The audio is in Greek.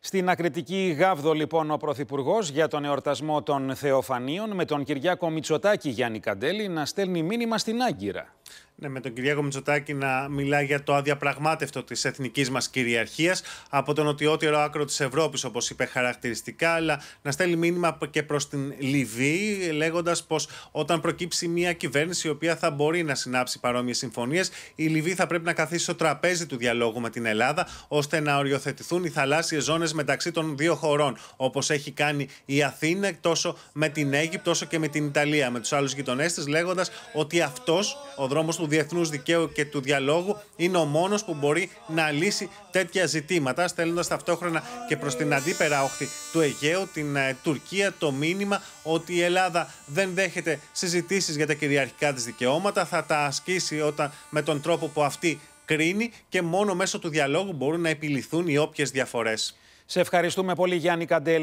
Στην ακριτική Γάβδο, λοιπόν, ο Πρωθυπουργός για τον εορτασμό των Θεοφανίων με τον Κυριάκο Μητσοτάκη Γιάννη Καντέλη να στέλνει μήνυμα στην Άγκυρα. Ναι, με τον Κυριάκο Μητσοτάκη να μιλάει για το αδιαπραγμάτευτο της εθνικής μας κυριαρχίας από το νοτιότερο άκρο της Ευρώπης, όπως είπε χαρακτηριστικά, αλλά να στέλνει μήνυμα και προς την Λιβύη, λέγοντας πως όταν προκύψει μια κυβέρνηση η οποία θα μπορεί να συνάψει παρόμοιες συμφωνίες, η Λιβύη θα πρέπει να καθίσει στο τραπέζι του διαλόγου με την Ελλάδα, ώστε να οριοθετηθούν οι θαλάσσιες ζώνες μεταξύ των δύο χωρών. Όπως έχει κάνει η Αθήνα τόσο με την Αίγυπτο όσο και με την Ιταλία, με τους άλλους γειτονές της, λέγοντας ότι αυτός ο δρόμος του διεθνούς δικαίου και του διαλόγου είναι ο μόνος που μπορεί να λύσει τέτοια ζητήματα, στέλνοντας ταυτόχρονα και προς την αντίπερα όχθη του Αιγαίου, την ε, Τουρκία, το μήνυμα ότι η Ελλάδα δεν δέχεται συζητήσεις για τα κυριαρχικά της δικαιώματα, θα τα ασκήσει όταν, με τον τρόπο που αυτή κρίνει και μόνο μέσω του διαλόγου μπορούν να επιληθούν οι όποιες διαφορές. Σε ευχαριστούμε πολύ Γιάννη Καντέλη.